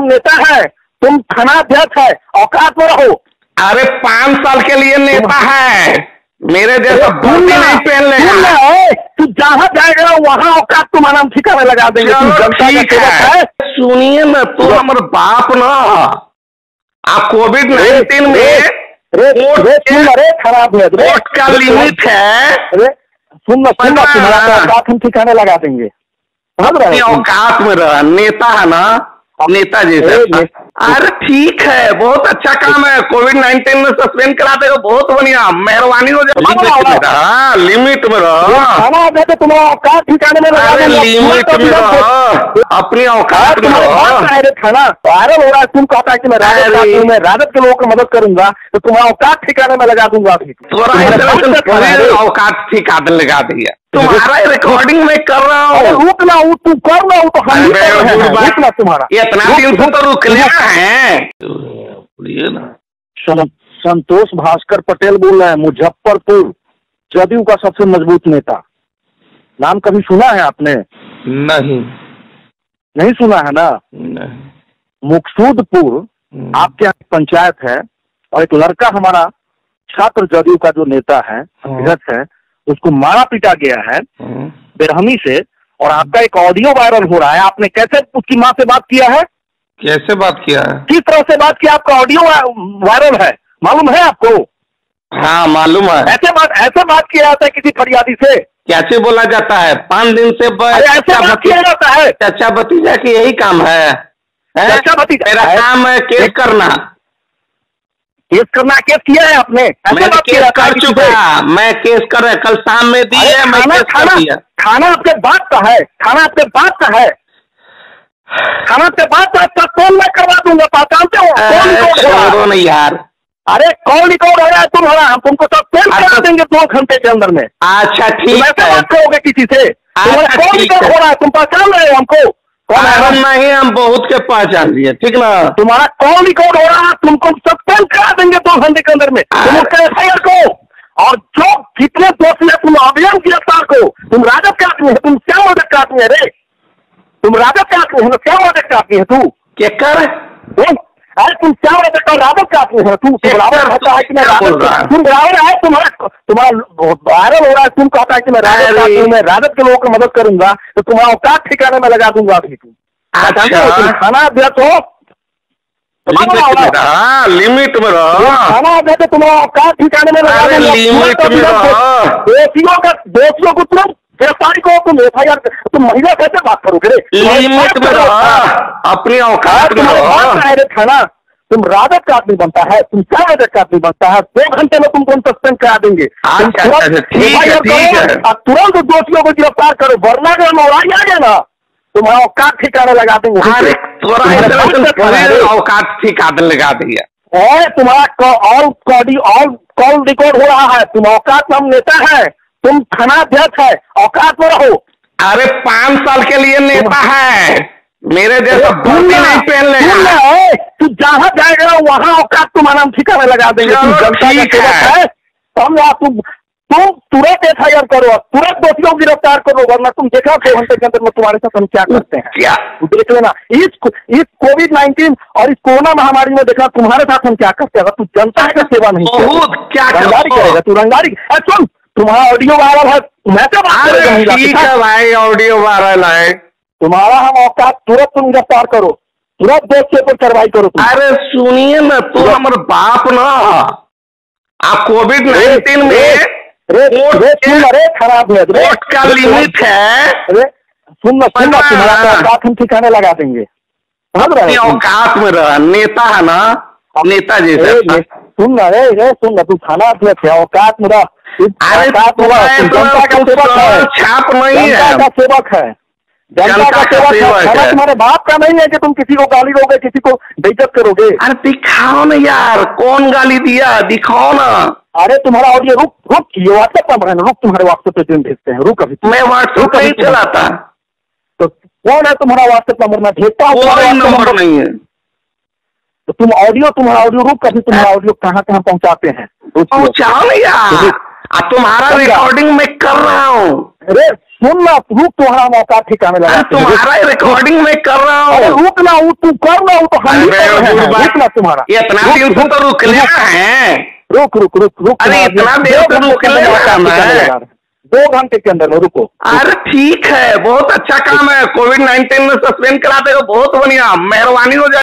हम नेता है तुम थानाध्यक्ष है औकात में रहो। अरे पाँच साल के लिए नेता है। मेरे जैसा सुन नहीं पहन लेगा। तू जहाँ जाएगा वहाँ औकात तुम्हारा हम ठिकाने लगा देंगे। तुम ठीक है। सुनिए ना तो हमारे बाप ना। आप कोविड नाइन्टीन में खराब है वोट का लिमिट है। सुन ना सुन ना तुम्हारा तो औकात हम ठिकाने लगा देंगे। समझ रहे अपनी तुम? औकात में रह नेता है ना नेता ए, जैसे ने- अरे ठीक है बहुत अच्छा काम है। कोविड नाइन्टीन में सस्पेंड करा देगा बहुत बढ़िया। मेहरबानी हो जाए। लिमिट में लिमिट में है तो तुम्हारा ठिकाने में में रह। अपनी औकात में है रे खाना। वायरल हो रहा है तुम कहता है कि मैं राजद मैं राजद के लोगों की मदद करूँगा तो तुम्हारा औकात ठिकाने में लगा दूँगा। औकात ठीक आदमी लगा दिया। तुम्हारा रिकॉर्डिंग में कर रहा हूँ। रुक ना वो तू कर तो हम रहे हैं। रुक रुक ना तुम्हारा। इतना दिन तो रुक। लिया। है। बोलिए ना सं- संतोष भास्कर पटेल बोल रहे हैं मुजफ्फरपुर जदयू का सबसे मज़बूत नेता। नाम कभी सुना है आपने? नहीं। नहीं सुना है ना? नहीं। मुकसूदपुर आपके यहाँ पंचायत है और एक लड़का हमारा छात्र जदयू का जो नेता है अध्यक्ष है उसको मारा पीटा गया है। बेरहमी से और आपका एक ऑडियो वायरल हो रहा है। आपने कैसे उसकी माँ से बात किया है? कैसे बात किया? है किस तरह से बात किया आपका ऑडियो वायरल है। मालूम है आपको? हाँ मालूम है। ऐसे बात ऐसे बात किया जाता है किसी फरियादी से? कैसे बोला जाता है? पाँच दिन से ऐसे बात किया जाता है। चाचा भतीजा की यही काम है? चाचा भतीजा- मेरा काम है केस करना। केस करना केस किया है आपने? ऐसे मैं बात किया केस कर चुका। मैं केस कर रहा कल शाम में दी है मैं खाना केस कर खाना दिया। खाना आपके बाप का है। खाना आपके बाप का है। खाना आपके बाप का अरे हो छोड़ो ना यार। अरे कौन रिकॉर्ड हो रहा है तुम्हारा हम तुमको सब पेन करा अच्छा। देंगे दो घंटे के अंदर में। अच्छा ठीक है। बात करोगे किसी से। तुम्हारा अच्छा, कौन रिकॉर्ड हो रहा है? तुम पहचान रहे हो हमको। हम? नहीं हम बहुत के पहचान लिए ठीक ना? तुम्हारा कौन रिकॉर्ड हो रहा है? तुमको सस्पेंड करा देंगे दो घंटे के अंदर में। तुम उसका एफ़ आई आर को और जो कितने दोषी है तुम अभियान गिरफ़्तार को तुम राजद के आदमी है तुम क्या मदद का आदमी है रे? तुम राजद के आदमी है ना क्या मदद का आदमी है तू? क्या कर तुम अरे तुम क्या मदद का राजद का आदमी है तू ये बराबर सर, कहता है कि मैं राजद तुम बराबर है तुम्हारा तुम्हारा वायरल हो रहा है तुम कहता है कि मैं राजद का। आदमी मैं राजद के लोगों की मदद करूँगा तो तुम्हारा औकात ठिकाने में लगा दूँगा अभी तुम? हो, तुम अच्छा खाना अध्यक्ष हो लिमिट में रह हाँ, लिमिट में रह। खाना अध्यक्ष तुम्हारा औकात ठिकाने में लगा दूँगा? लिमिट में अभियान दोषियों का दोषियों को तुरंत गिरफ्तारी को तुम एफ़ आई आर तुम महिला कैसे बात करोगे में रह अपनी औकात है खाना तुम राजद का आदमी बनता है तुम क्या राजद का आदमी बनता है? दो घंटे में तुमको हम सस्पेंड करा देंगे। अच्छा, तुरंत अच्छा, है, करो है। और तुरंत दोषियों को गिरफ़्तार करो। वरना अगर मौलाई आ गया ना तुम्हारा औकात ठिकाने लगा देंगे। है। औकात ठीक आदमी लगा दिया। और तुम्हारा और कॉडी और कॉल रिकॉर्ड हो रहा है। तुम औकात हम नेता है। तुम थानाध्यक्ष है औकात में रहो। अरे पाँच साल के लिए नेता है। मेरे जैसा नहीं पहन लेगा। तू जहाँ जाएगा वहाँ औकात तुम्हारा हम ठिकाने लगा देंगे। तुम जनता का सेवक है। तुम तुम तुम तुरंत एफ़ आई आर करो तुरंत दोषियों को गिरफ़्तार करो वरना तुम देखा दो घंटे के अंदर में तुम्हारे साथ हम क्या करते हैं। क्या? देख लेना इस इस कोविड नाइन्टीन और इस कोरोना महामारी में देखा तुम्हारे साथ हम क्या करते हैं? अगर तू जनता का सेवा नहीं किया बहुत क्या रंगारी करेगा तू रंगारी अरे सुन तुम्हारा ऑडियो वायरल है मैं तो बात अरे करेगा ठीक है भाई ऑडियो वायरल है तुम्हारा हम औकात तुरंत तुम गिरफ़्तार करो। तुरंत देश के ऊपर कार्रवाई करो तुम। अरे सुनिए ना तू हमारे बाप ना। आप कोविड नाइन्टीन में रे वोट रे रे खराब है वोट का लिमिट है। सुन ना तुम्हारा तो औकात हम ठिकाने लगा देंगे। समझ रहे हो? औकात में रह नेता है ना नेता जैसे सुन ना रे रे सुन ना तू थाना है औकात में अरे औकात में रह, जनता का सेवक है। छाप नहीं है। का सेवक है। जनता का सेवक है। तुम्हारे बाप का नहीं है कि तुम किसी को गाली दोगे किसी को बेइज्जत करोगे। अरे दिखाओ ना यार कौन गाली दिया? दिखाओ ना। अरे तुम्हारा ऑडियो रुक रुक ये व्हाट्सएप नंबर है ना रुक तुम्हारे व्हाट्सएप पे तुम भेजते हैं रुक अभी। मैं व्हाट्सएप नहीं चलाता। तो कौन है तुम्हारा व्हाट्सएप नंबर मैं भेजता हूँ नंबर नहीं है। तो तुम ऑडियो तुम्हारा ऑडियो रुक अभी तुम्हारा ऑडियो कहाँ कहाँ पहुँचाते हैं। पहुंचाओ यार तुम्हारा रिकॉर्डिंग में कर रहा हूँ। अरे सुन ना रुक तुम्हारा मौका ठिकाने लगा तुम्हारा रिकॉर्डिंग में कर रहा हूँ। रुक ना वो तू कर ना वो तो हम कर रुक ना तुम्हारा। इतना दिन से तो रुक लेना है। रुक रुक रुक रुक अरे इतना देर घंटे रुक हैं। दो घंटे के अंदर में रुको। अरे ठीक है बहुत अच्छा काम है। कोविड नाइन्टीन में सस्पेंड करा देगा बहुत बढ़िया। मेहरबानी हो जाए।